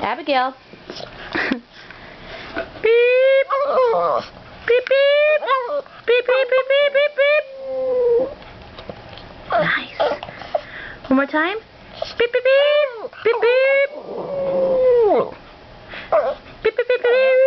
Abigail. beep. Beep, beep. Beep, beep, beep, beep, beep, beep. Nice. One more time. Beep, beep, beep. Beep, beep. Beep, beep, beep, beep.